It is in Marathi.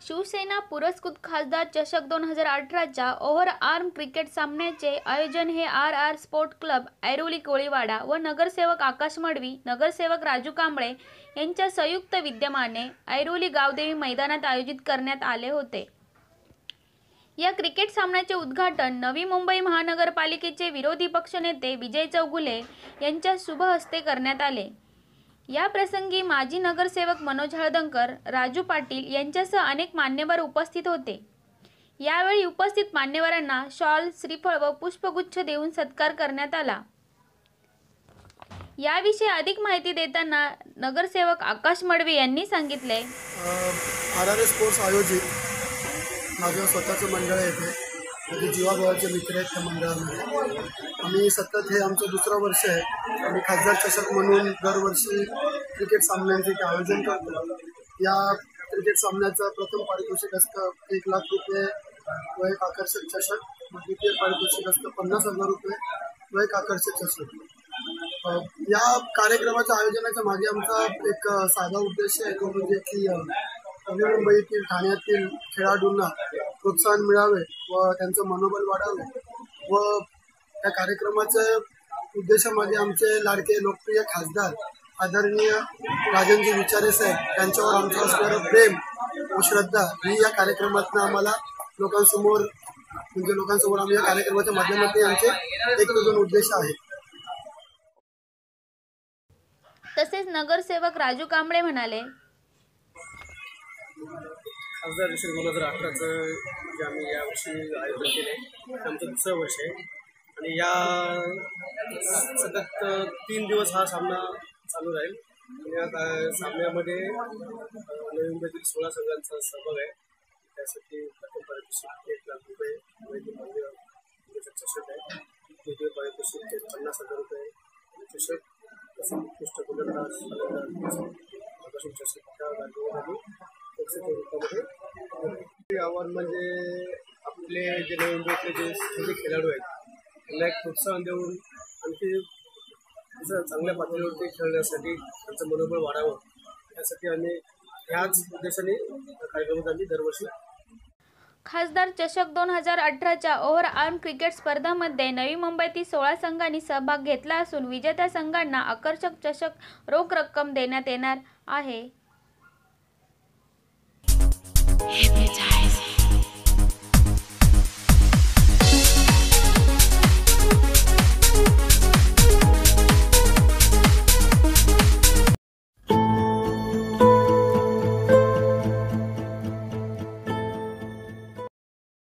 शिवसेना पुरस्कृत खासदार चषक दोन हजार अठराच्या ओव्हर आर्म क्रिकेट सामन्याचे आयोजन हे R R sport club Airoli Koliwada व नगरसेवक आकाश मडवी नगरसेवक राजू कांबळे यांच्या संयुक्त विद्यमाने ऐरोली गावदेवी मैदानात आयोजित करण्यात आले होते. या क्रिकेट सामन्याचे उद्घाटन नवी मुंबई महानगरपालिकेचे विरोधी पक्षनेते विजय चौगुले यांच्या शुभ हस्ते करण्यात आले. या प्रसंगी माजी नगरसेवक मनोज हळदंकर राजू पाटील यांच्यासह अनेक मान्यवर उपस्थित होते. यावेळी उपस्थित मान्यवरांना शॉल श्रीफळ व पुष्पगुच्छ देऊन सत्कार करण्यात आला. याविषयी अधिक माहिती देताना नगरसेवक आकाश मडवे यांनी सांगितले. आर आर एस स्पोर्ट्स आयोजित माझं स्वतःचं मंडळ येते इथे म्हणजे जीवाभावाचे मित्र आहेत त्या मंडळामध्ये आम्ही सतत हे आमचं दुसरं वर्ष आहे. आम्ही खासदार चषक म्हणून दरवर्षी क्रिकेट सामन्यांचे इथे आयोजन करतो. या क्रिकेट सामन्याचं प्रथम पारितोषिक असतं एक लाख रुपये व एक आकर्षक चषक. द्वितीय पारितोषिक असतं पन्नास हजार रुपये व एक आकर्षक चषक. या कार्यक्रमाच्या आयोजनाच्या मागे आमचा एक साधा उद्देश आहे. तो म्हणजे की नवी मुंबईतील ठाण्यातील खेळाडूंना प्रोत्साहन मिळावे व त्यांचं मनोबल वाढावे व त्या कार्यक्रमाच्या उद्देशामध्ये आमचे लाडके लोकप्रिय खासदार आदरणीय राजनजी विचारे साहेब त्यांच्यावर आमचं असणारं प्रेम व श्रद्धा ही या कार्यक्रमातनं आम्हाला लोकांसमोर म्हणजे लोकांसमोर आम्ही या कार्यक्रमाच्या माध्यमातून आमचे एक दोन उद्देश आहेत. तसेच नगरसेवक राजू कांबळे म्हणाले खासदार विषय दोन हजार अठराचं जे आम्ही यावर्षी आयोजन केले ते आमचं दुसरं वर्ष आहे. आणि या सतत तीन दिवस हा सामना चालू राहील. आणि या सामन्यामध्ये नवी मुंबईतील सोळा संघांचा सहभाग आहे. त्यासाठी प्रथम पारितोषिक एक लाख रुपये वैद्य मौल्य त्याचं चषक आहे. द्वितीय पारितोषिक ते पन्नास हजार रुपये. चषक तसं उत्कृष्ट गोलंदाज फलंदाज आकर्षण चषक त्या विकसित बक्षिसाच्या आव्हान म्हणजे आपले जे नवी मुंबईतले जे सगळे खेळाडू आहेत त्यांना एक प्रोत्साहन देऊन आणखी असं चांगल्या पातळीवरती खेळण्यासाठी त्यांचं मनोबळ वाढावं यासाठी आम्ही ह्याच उद्देशाने कार्यक्रमात आम्ही दरवर्षी खासदार चषक दोन हजार अठराच्या ओव्हर आर्म क्रिकेट स्पर्धामध्ये नवी मुंबईतील सोळा संघांनी सहभाग घेतला असून विजेत्या संघांना आकर्षक चषक रोख रक्कम देण्यात येणार आहे. Hypnotize.